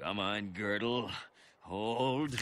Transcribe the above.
Come on, Girdle. Hold.